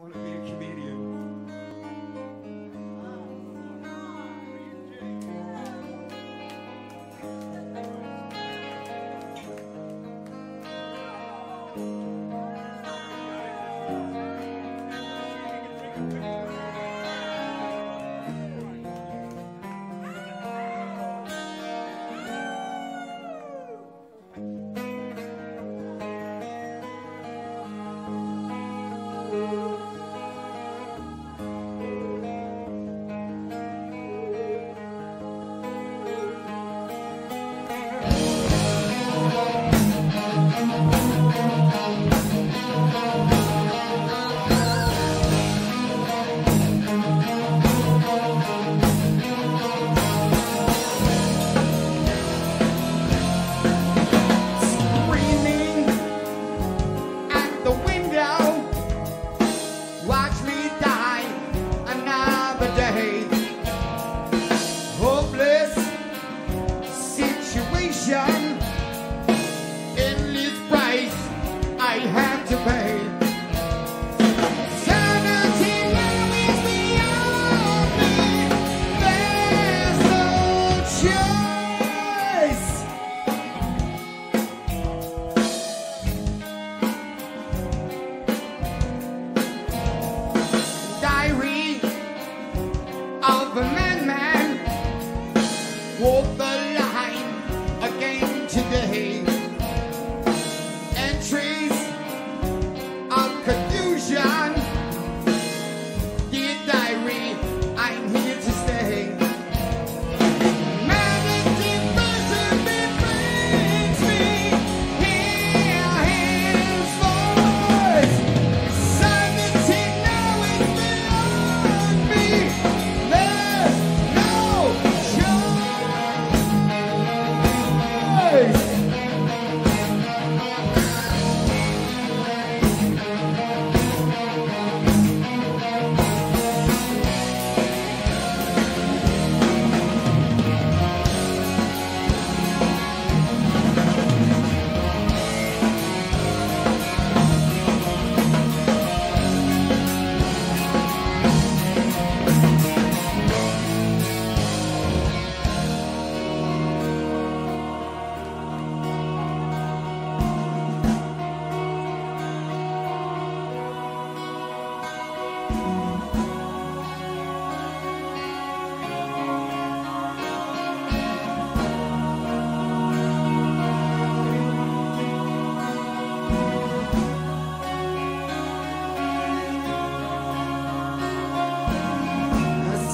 want to be Yeah.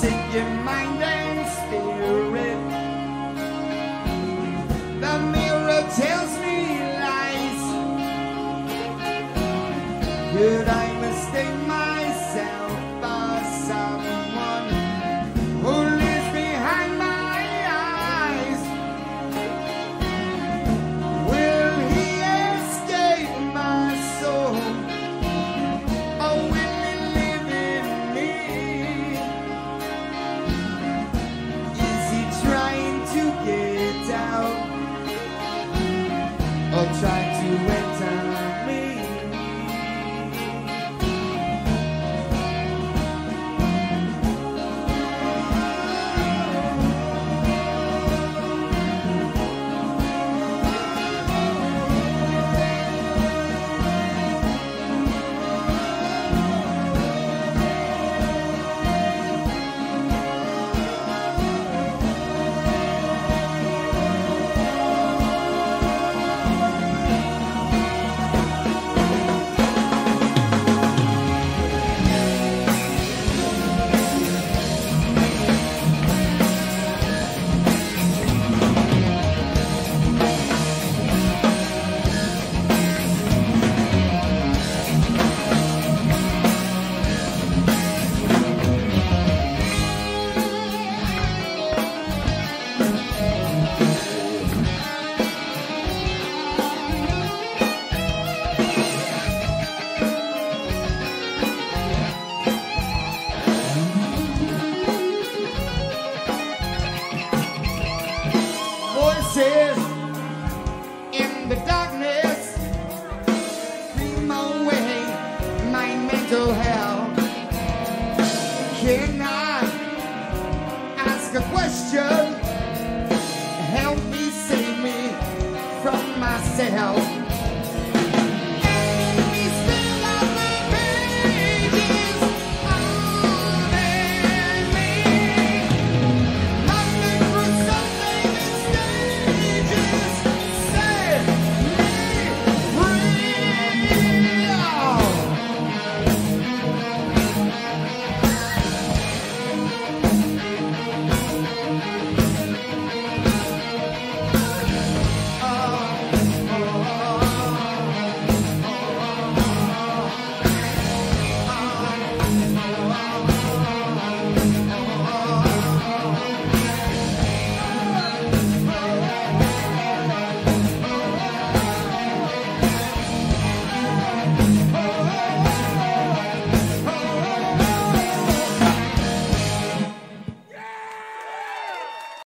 in your mind and spirit. The mirror tells me lies, but I mistake my. Christian. Help me save me from myself.